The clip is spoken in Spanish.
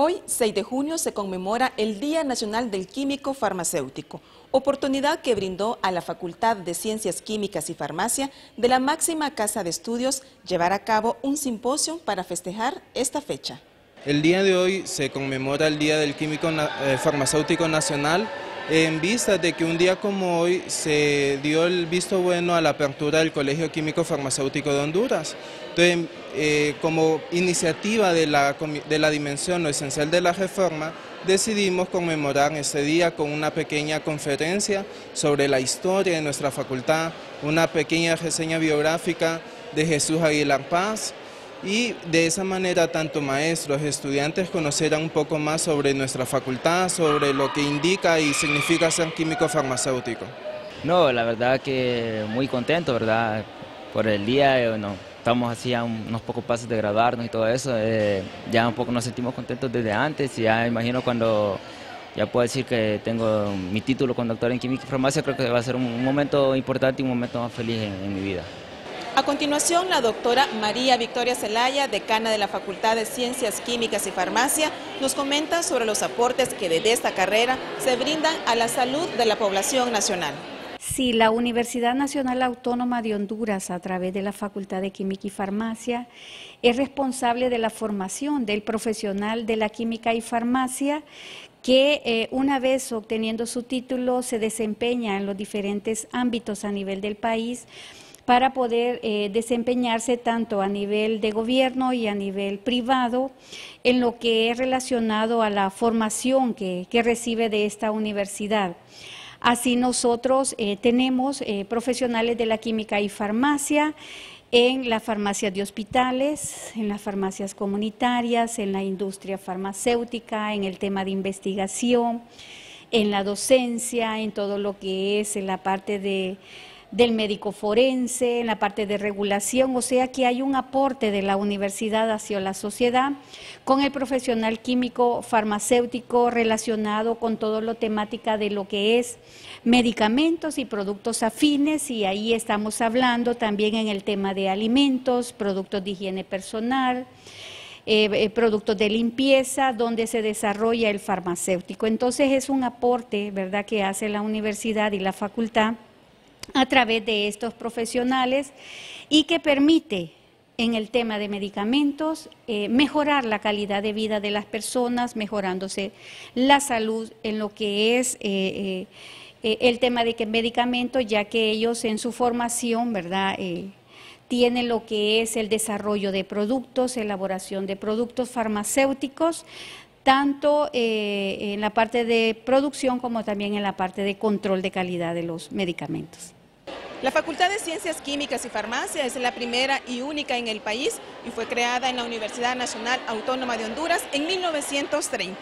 Hoy, 6 de junio, se conmemora el Día Nacional del Químico Farmacéutico, oportunidad que brindó a la Facultad de Ciencias Químicas y Farmacia de la máxima casa de estudios llevar a cabo un simposio para festejar esta fecha. El día de hoy se conmemora el Día del Químico eh, Farmacéutico Nacional en vista de que un día como hoy se dio el visto bueno a la apertura del Colegio Químico Farmacéutico de Honduras. Entonces, eh, como iniciativa de la, de la dimensión esencial de la reforma, decidimos conmemorar este día con una pequeña conferencia sobre la historia de nuestra facultad, una pequeña reseña biográfica de Jesús Aguilar Paz, y de esa manera tanto maestros, estudiantes conocerán un poco más sobre nuestra facultad, sobre lo que indica y significa ser químico farmacéutico. No, la verdad que muy contento, ¿verdad? Por el día, eh, estamos así a unos pocos pasos de graduarnos y todo eso, eh, ya un poco nos sentimos contentos desde antes y ya imagino cuando ya puedo decir que tengo mi título como doctor en química y farmacia, creo que va a ser un, momento importante y un momento más feliz en mi vida. A continuación, la doctora María Victoria Zelaya, decana de la Facultad de Ciencias Químicas y Farmacia, nos comenta sobre los aportes que desde esta carrera se brindan a la salud de la población nacional. Sí, la Universidad Nacional Autónoma de Honduras, a través de la Facultad de Química y Farmacia, es responsable de la formación del profesional de la química y farmacia que eh, una vez obteniendo su título se desempeña en los diferentes ámbitos a nivel del país para poder eh, desempeñarse tanto a nivel de gobierno y a nivel privado en lo que es relacionado a la formación que, recibe de esta universidad. Así nosotros eh, tenemos eh, profesionales de la química y farmacia en las farmacias de hospitales, en las farmacias comunitarias, en la industria farmacéutica, en el tema de investigación, en la docencia, en todo lo que es en la parte de del médico forense, en la parte de regulación, o sea que hay un aporte de la universidad hacia la sociedad con el profesional químico farmacéutico relacionado con todo lo temática de lo que es medicamentos y productos afines y ahí estamos hablando también en el tema de alimentos, productos de higiene personal, eh, eh, productos de limpieza, donde se desarrolla el farmacéutico. Entonces es un aporte, ¿verdad?, que hace la universidad y la facultad a través de estos profesionales y que permite en el tema de medicamentos, eh, mejorar la calidad de vida de las personas, mejorándose la salud en lo que es eh, eh, el tema de que medicamentos, ya que ellos en su formación, ¿verdad? tienen lo que es el desarrollo de productos, elaboración de productos farmacéuticos, tanto en la parte de producción como también en la parte de control de calidad de los medicamentos. La Facultad de Ciencias Químicas y Farmacia es la primera y única en el país y fue creada en la Universidad Nacional Autónoma de Honduras en 1930.